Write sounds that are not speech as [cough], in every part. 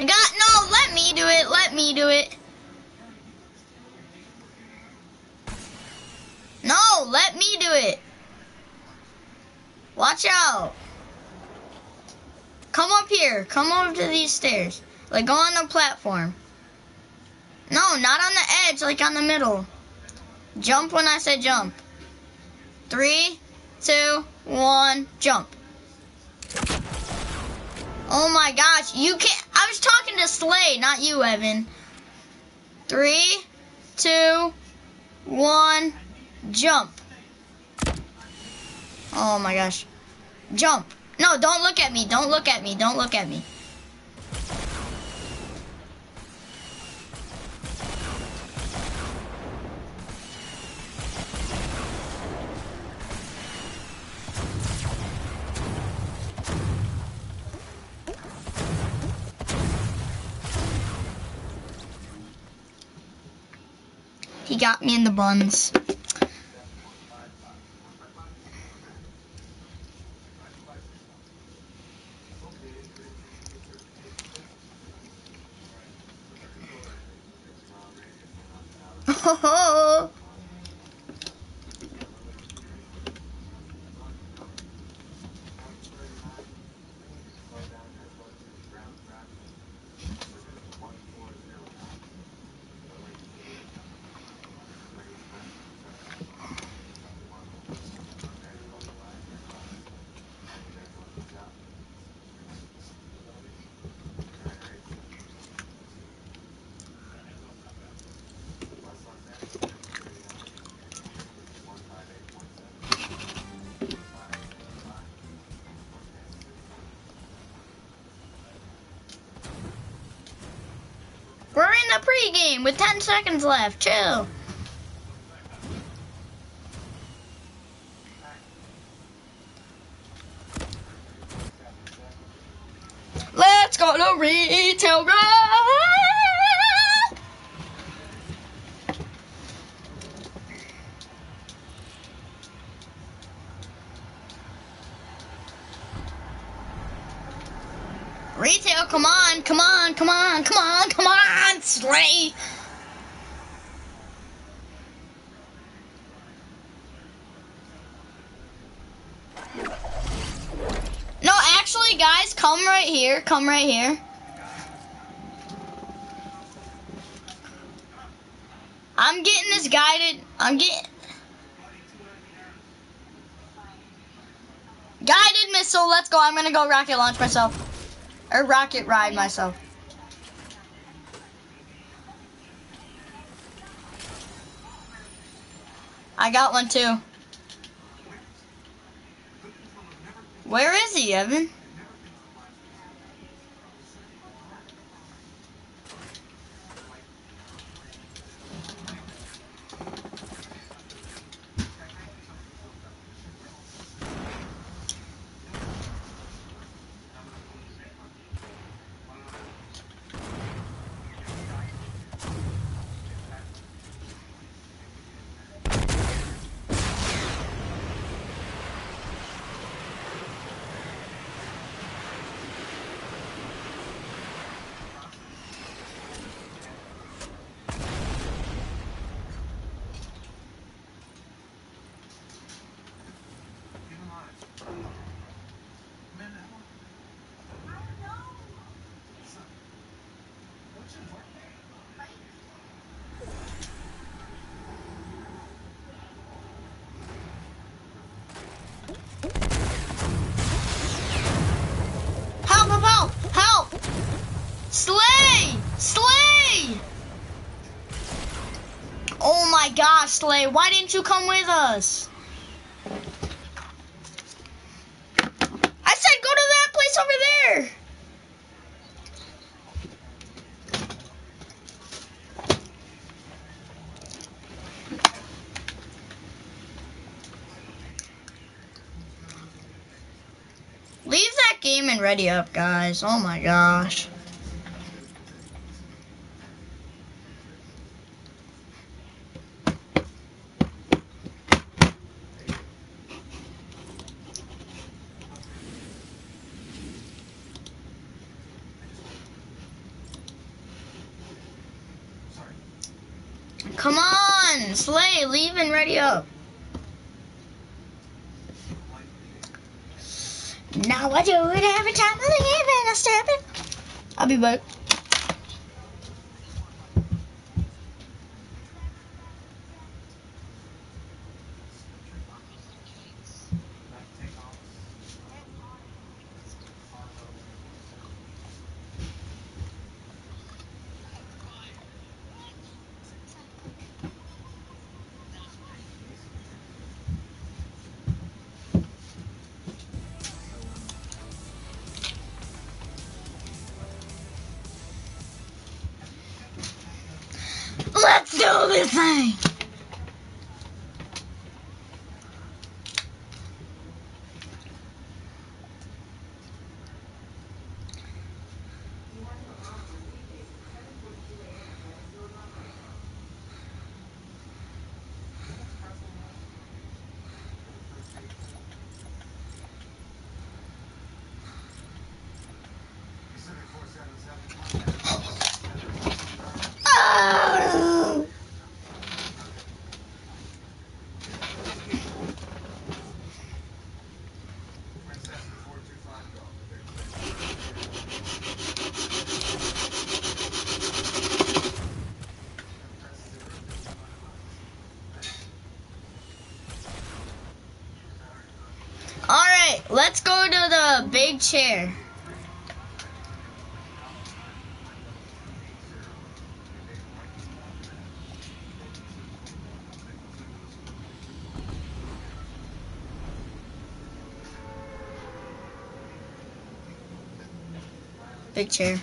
No. Let me do it. Let me do it. No, let me do it. Watch out. Come up here. Come over to these stairs. Like go on the platform. No, not on the edge, like on the middle. Jump when I say jump. Three, two, one, jump. Oh my gosh, you can't. Was talking to Slay, not you, Evan. Three, two, one, jump. Oh my gosh. Jump. No, don't look at me. Don't look at me. Don't look at me. Got me in the buns. Oh, The pregame with 10 seconds left. Chill. Let's go to Retail, come on, come on, come on, come on, come on, Slay. No, actually, guys, come right here. Come right here. I'm getting this guided. I'm getting. Guided missile, let's go. I'm gonna go rocket launch myself. Or rocket ride myself. I got one too. Where is he, Evan? Help, help, help! Help! Slay! Slay! Oh my gosh, Slay, why didn't you come with us? I said go to that place over there! Leave that game and ready up, guys. Oh my gosh. Come on, Ready up. Now I do it every time I leave and I step it. I'll be back. Thing. Oh! Alright, let's go to the big chair. Big chair.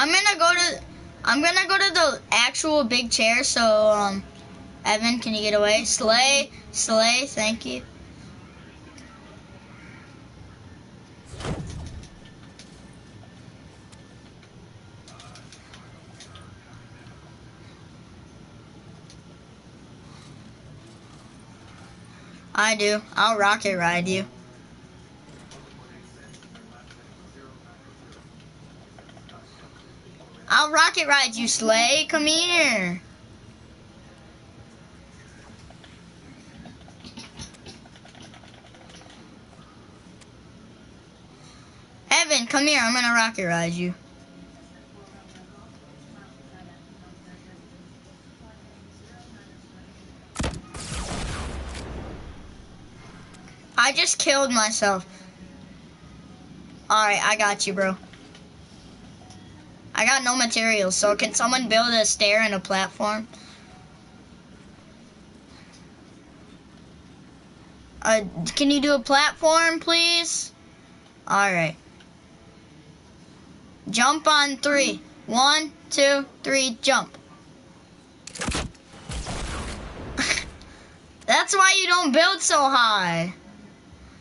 I'm gonna go to I'm gonna go to the actual big chair so um Evan, can you get away? Slay, Slay, thank you. I do. I'll rocket ride you. Rocket ride you, Slay. Come here. Evan, come here. I'm gonna rocket ride you. I just killed myself. Alright, I got you, bro. I got no materials, so can someone build a stair and a platform? Uh, can you do a platform, please? Alright. Jump on three. One, two, three, jump. [laughs] That's why you don't build so high.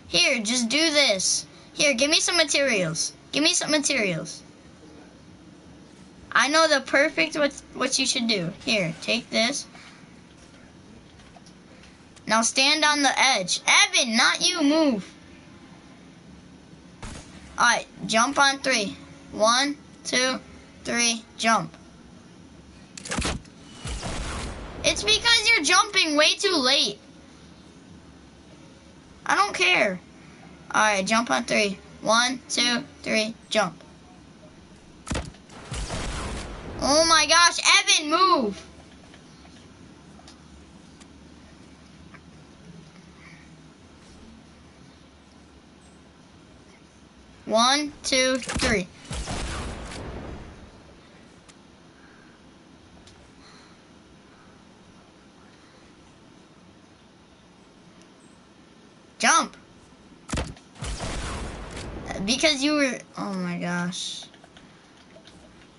Here, just do this. Here, give me some materials. Give me some materials. I know the perfect what what you should do. Here, take this. Now stand on the edge. Evan, not you, move. Alright, jump on three. One, two, three, jump. It's because you're jumping way too late. I don't care. Alright, jump on three. One, two, three, jump. Oh my gosh, Evan, move! One, two, three. Jump! Because you were, oh my gosh.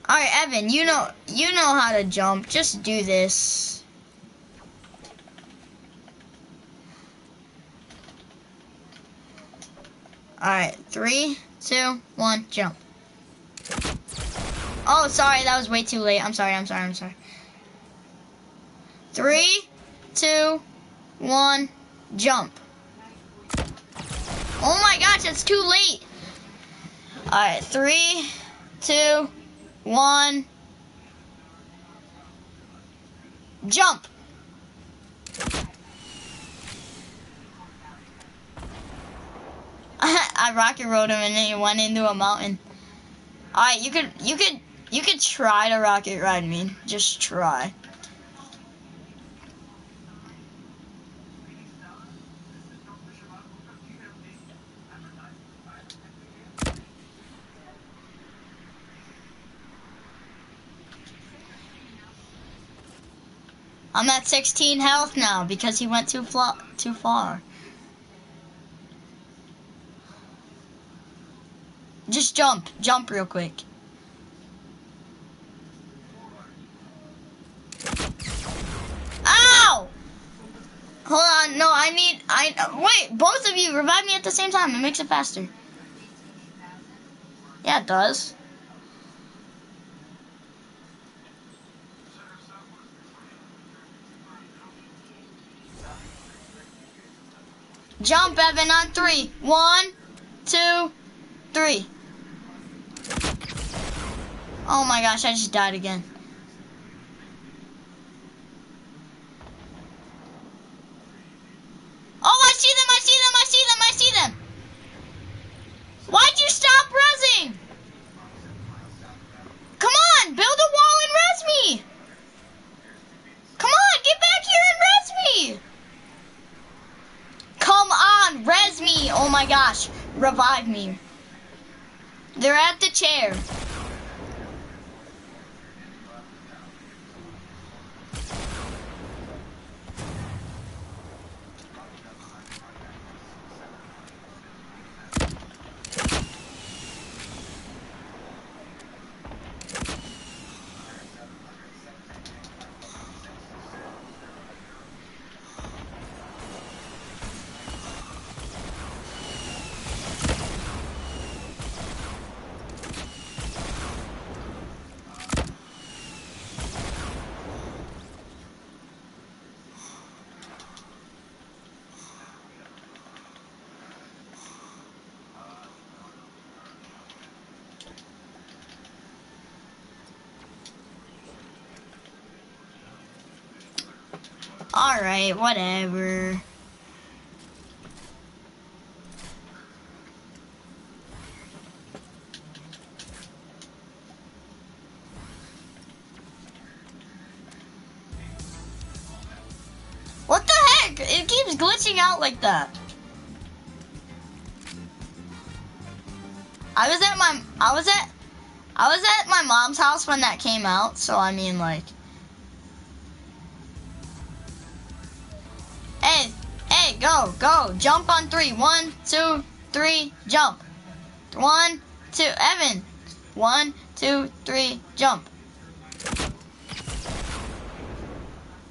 Alright, Evan, you know, you know how to jump. Just do this. Alright, three, two, one, jump. Oh, sorry, that was way too late. I'm sorry, I'm sorry, I'm sorry. Three, two, one, jump. Oh my gosh, it's too late. All right, three, two, one, jump. [laughs] I rocket rode him and then he went into a mountain. All right, you could, you could, you could try to rocket ride me. Just try. I'm at 16 health now because he went too, too far. Just jump. Jump real quick. Ow! Hold on. No, I need... I Wait, both of you revive me at the same time. It makes it faster. Yeah, it does. Jump, Evan, on three. One, two, three. Oh my gosh, I just died again. Oh, I see them, I see them, I see them, I see them. Why'd you stop resing? Come on, build a wall and res me. Come on, get back here and res me. Come on, res me. Oh my gosh, revive me. They're at the chair. Alright, whatever. What the heck? It keeps glitching out like that. I was at my I was at I was at my mom's house when that came out, so I mean like go, go. Jump on three. One, two, three, jump. One, two, Evan. One, two, three, jump.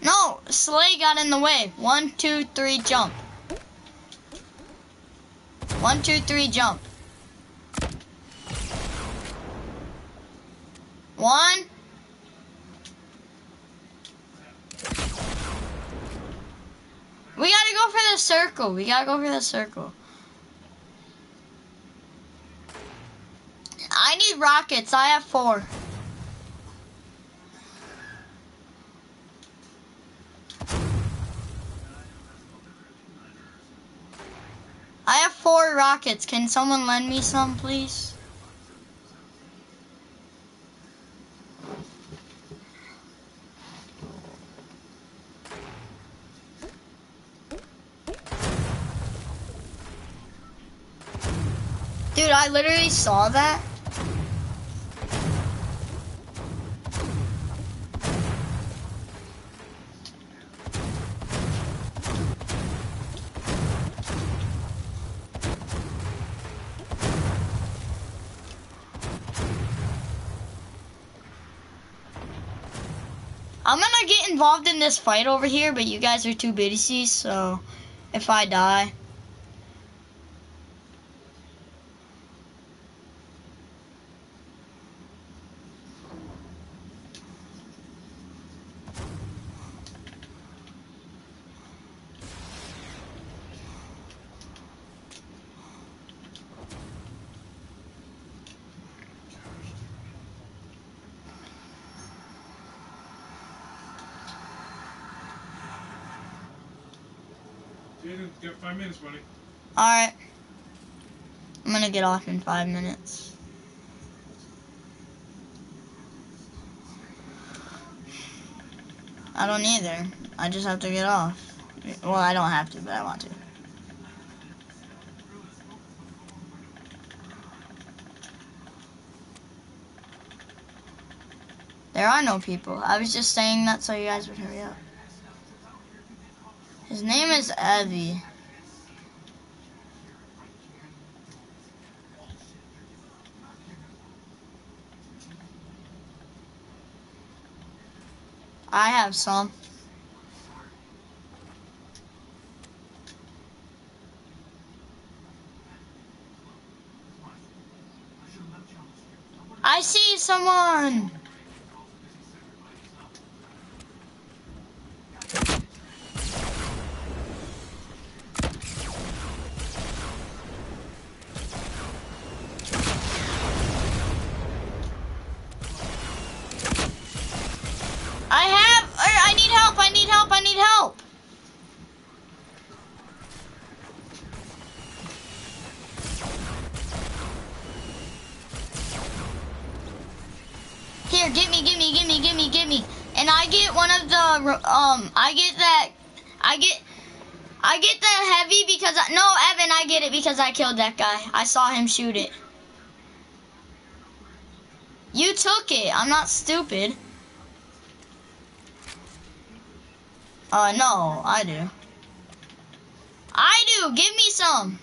No, Slay got in the way. One, two, three, jump. One, two, three, jump. One, We gotta go for the circle. We gotta go for the circle. I need rockets. I have four. I have four rockets. Can someone lend me some, please? Dude, I literally saw that. I'm gonna get involved in this fight over here, but you guys are too busy, so if I die, Jaden, get five minutes, buddy. Alright. I'm gonna get off in five minutes. I don't either. I just have to get off. Well, I don't have to, but I want to. There are no people. I was just saying that so you guys would hurry up. His name is Evie. I have some. I see someone. Um. I get that. I get. I get the heavy because I, no, Evan, I get it because I killed that guy. I saw him shoot it. You took it. I'm not stupid. Uh, no, I do. I do. Give me some.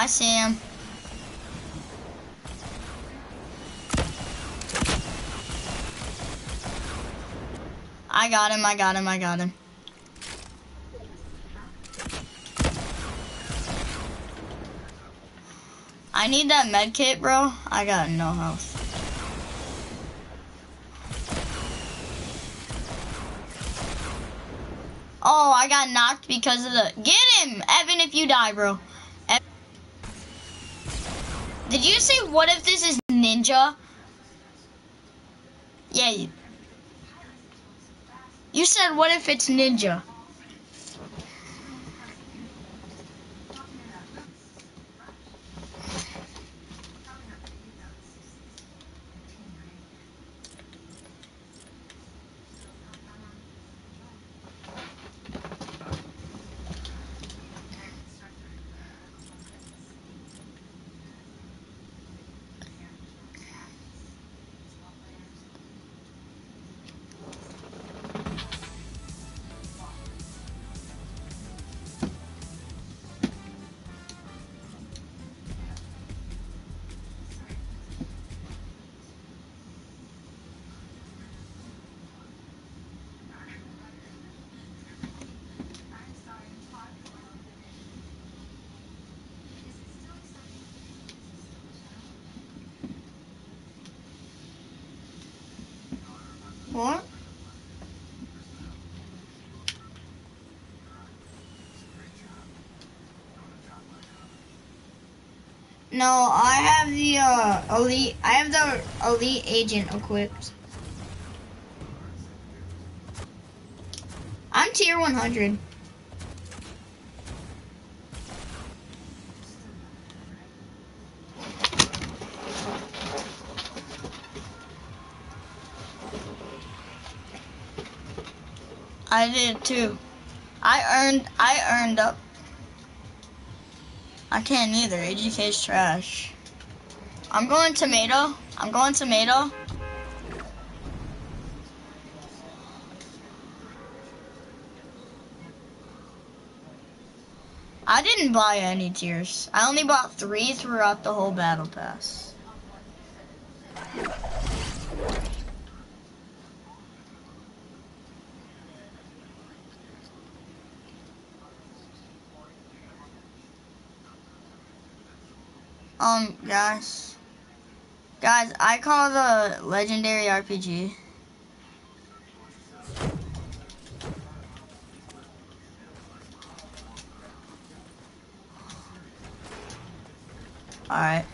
I see him. I got him, I got him, I got him. I need that med kit, bro. I got no health. Oh, I got knocked because of the. Get him, Evan. If you die, bro. Did you say what if this is ninja? Yeah. You said what if it's ninja? What? No, I have the uh, elite. I have the elite agent equipped. I'm tier 100. I did too. I earned. I earned up. I can't either. AGK's trash. I'm going tomato. I'm going tomato. I didn't buy any tiers. I only bought three throughout the whole battle pass. Um, guys. Guys, I call the legendary RPG. Alright.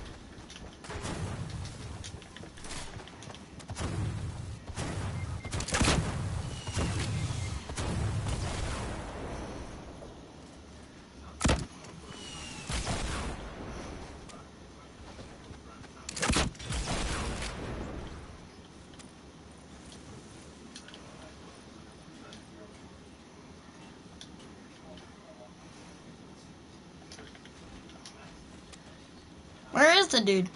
The dude?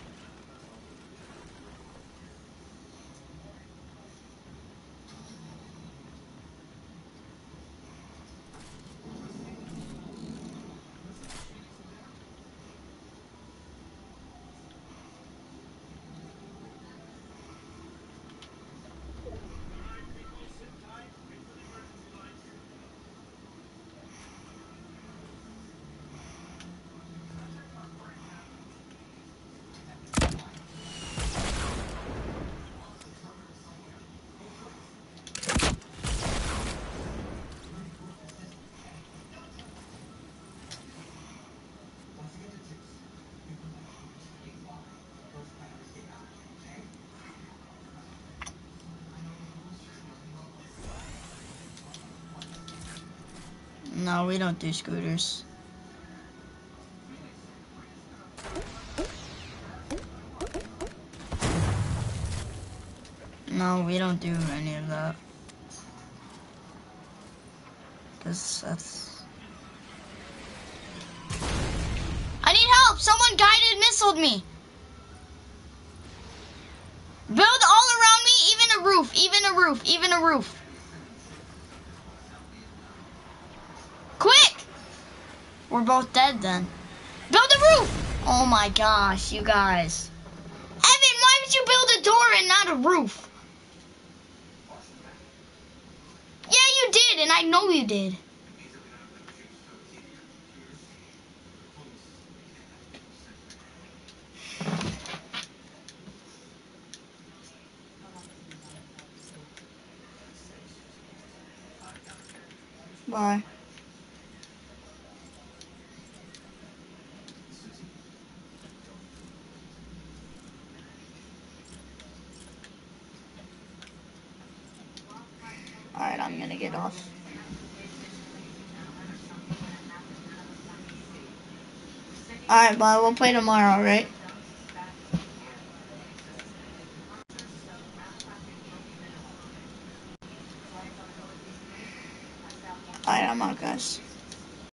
No, we don't do scooters. No, we don't do any of that. Cause that's... I need help! Someone guided missiled me! Build all around me, even a roof, even a roof, even a roof. Quick! We're both dead then. Build a roof! Oh my gosh, you guys. Evan, why would you build a door and not a roof? Yeah, you did, and I know you did. Bye. Alright, I'm gonna get off. Alright, bye. We'll play tomorrow, alright?